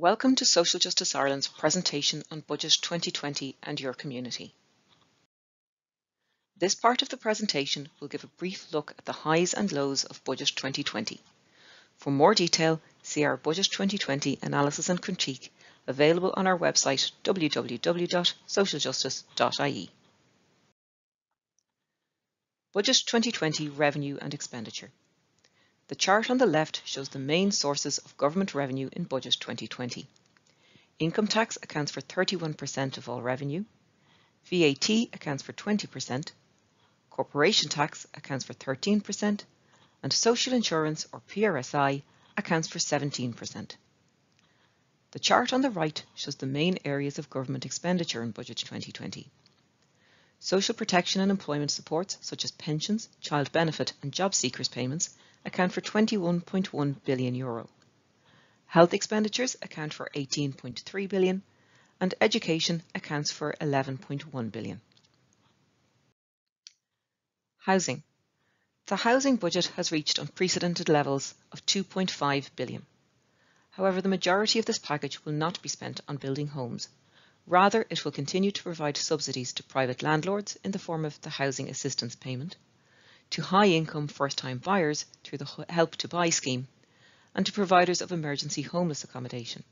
Welcome to Social Justice Ireland's presentation on Budget 2020 and your community. This part of the presentation will give a brief look at the highs and lows of Budget 2020. For more detail, see our Budget 2020 analysis and critique available on our website www.socialjustice.ie. Budget 2020 Revenue and Expenditure. The chart on the left shows the main sources of government revenue in Budget 2020. Income tax accounts for 31% of all revenue, VAT accounts for 20%, corporation tax accounts for 13%, and social insurance or PRSI accounts for 17%. The chart on the right shows the main areas of government expenditure in Budget 2020. Social protection and employment supports such as pensions, child benefit and job seekers payments account for 21.1 billion euro. Health expenditures account for 18.3 billion and education accounts for 11.1 billion. Housing. The housing budget has reached unprecedented levels of 2.5 billion. However, the majority of this package will not be spent on building homes. Rather, it will continue to provide subsidies to private landlords in the form of the Housing Assistance Payment, to high-income first-time buyers through the Help to Buy scheme, and to providers of emergency homeless accommodation.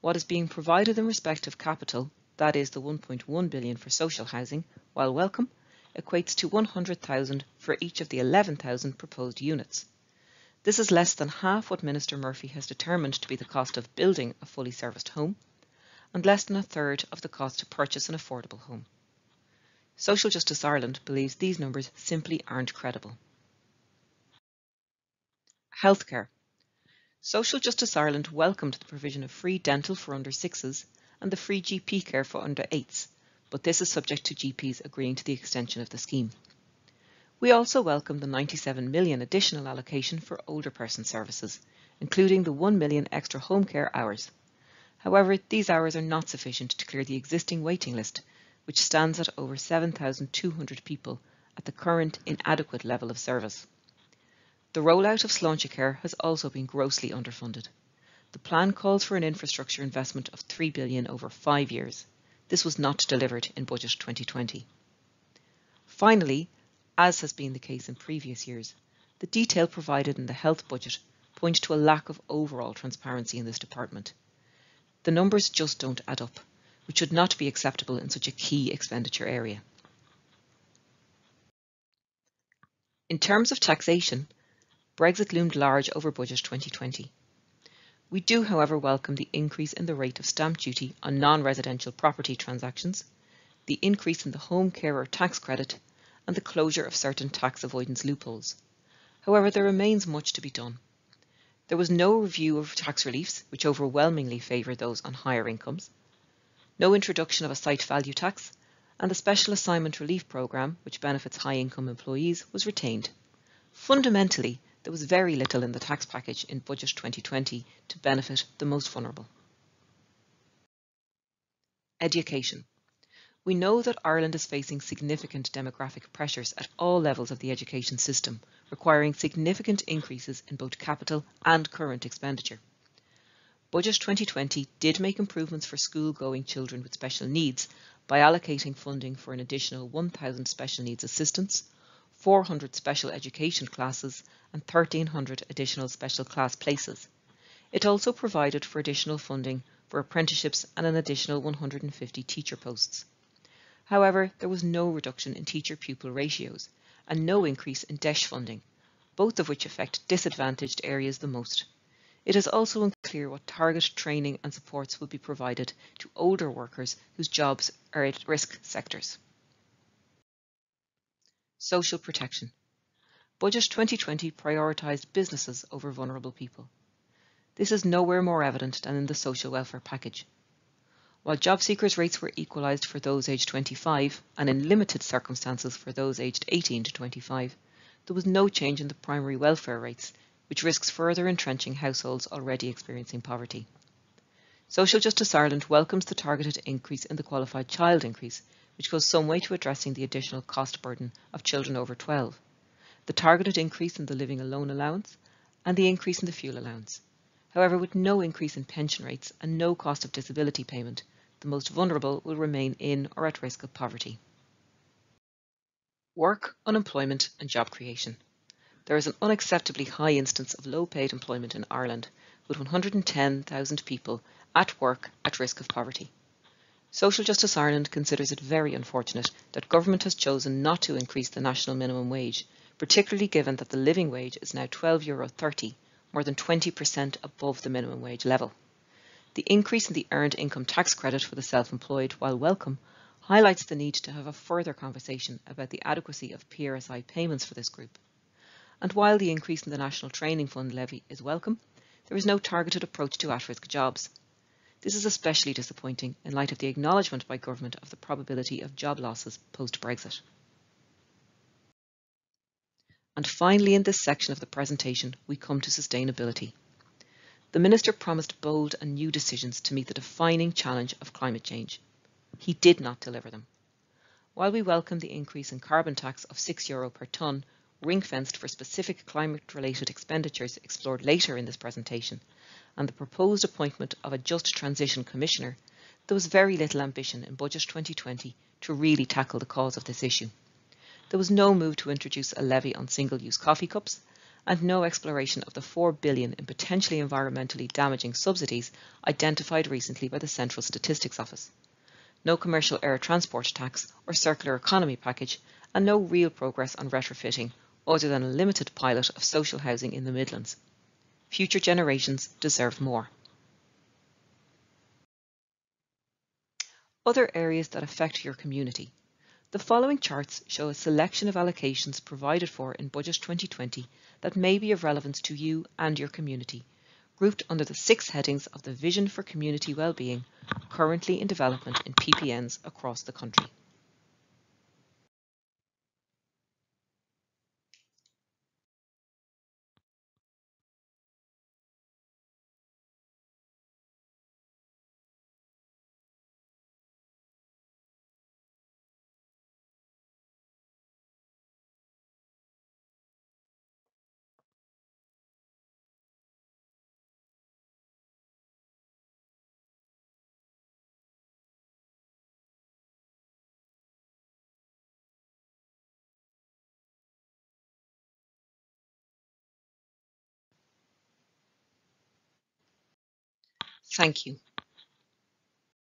What is being provided in respect of capital, that is the 1.1 billion for social housing, while welcome, equates to 100,000 for each of the 11,000 proposed units. This is less than half what Minister Murphy has determined to be the cost of building a fully serviced home, and less than a third of the cost to purchase an affordable home. Social Justice Ireland believes these numbers simply aren't credible. Healthcare. Social Justice Ireland welcomed the provision of free dental for under sixes and the free GP care for under eights, but this is subject to GPs agreeing to the extension of the scheme. We also welcome the 97 million additional allocation for older person services, including the 1 million extra home care hours. However, these hours are not sufficient to clear the existing waiting list which stands at over 7,200 people at the current inadequate level of service. The rollout of Sláintecare has also been grossly underfunded. The plan calls for an infrastructure investment of 3 billion over five years. This was not delivered in Budget 2020. Finally, as has been the case in previous years, the detail provided in the health budget point to a lack of overall transparency in this department. The numbers just don't add up which would not be acceptable in such a key expenditure area. In terms of taxation, Brexit loomed large over Budget 2020. We do, however, welcome the increase in the rate of stamp duty on non-residential property transactions, the increase in the home carer tax credit, and the closure of certain tax avoidance loopholes. However, there remains much to be done. There was no review of tax reliefs, which overwhelmingly favour those on higher incomes, no introduction of a site value tax, and the Special Assignment Relief Programme, which benefits high income employees, was retained. Fundamentally, there was very little in the tax package in Budget 2020 to benefit the most vulnerable. Education. We know that Ireland is facing significant demographic pressures at all levels of the education system, requiring significant increases in both capital and current expenditure. Budget 2020 did make improvements for school-going children with special needs by allocating funding for an additional 1,000 special needs assistants, 400 special education classes and 1,300 additional special class places. It also provided for additional funding for apprenticeships and an additional 150 teacher posts. However, there was no reduction in teacher-pupil ratios and no increase in DEIS funding, both of which affect disadvantaged areas the most. It is also unclear what target training and supports will be provided to older workers whose jobs are at risk sectors. Social protection. Budget 2020 prioritised businesses over vulnerable people. This is nowhere more evident than in the social welfare package. While job seekers rates were equalised for those aged 25 and in limited circumstances for those aged 18 to 25, there was no change in the primary welfare rates which risks further entrenching households already experiencing poverty. Social Justice Ireland welcomes the targeted increase in the qualified child increase, which goes some way to addressing the additional cost burden of children over 12, the targeted increase in the living alone allowance, and the increase in the fuel allowance. However, with no increase in pension rates and no cost of disability payment, the most vulnerable will remain in or at risk of poverty. Work, unemployment and job creation. There is an unacceptably high instance of low paid employment in Ireland, with 110,000 people at work at risk of poverty. Social Justice Ireland considers it very unfortunate that government has chosen not to increase the national minimum wage, particularly given that the living wage is now €12.30, more than 20% above the minimum wage level. The increase in the earned income tax credit for the self-employed, while welcome, highlights the need to have a further conversation about the adequacy of PRSI payments for this group. And while the increase in the National Training Fund levy is welcome, there is no targeted approach to at-risk jobs. This is especially disappointing in light of the acknowledgement by government of the probability of job losses post-Brexit. And finally, in this section of the presentation, we come to sustainability. The Minister promised bold and new decisions to meet the defining challenge of climate change. He did not deliver them. While we welcome the increase in carbon tax of €6 Euro per tonne, ring-fenced for specific climate-related expenditures explored later in this presentation, and the proposed appointment of a Just Transition Commissioner, there was very little ambition in Budget 2020 to really tackle the cause of this issue. There was no move to introduce a levy on single-use coffee cups, and no exploration of the 4 billion in potentially environmentally damaging subsidies identified recently by the Central Statistics Office. No commercial air transport tax or circular economy package, and no real progress on retrofitting other than a limited pilot of social housing in the Midlands. Future generations deserve more. Other areas that affect your community. The following charts show a selection of allocations provided for in Budget 2020 that may be of relevance to you and your community, grouped under the six headings of the Vision for Community Wellbeing, currently in development in PPNs across the country. Thank you.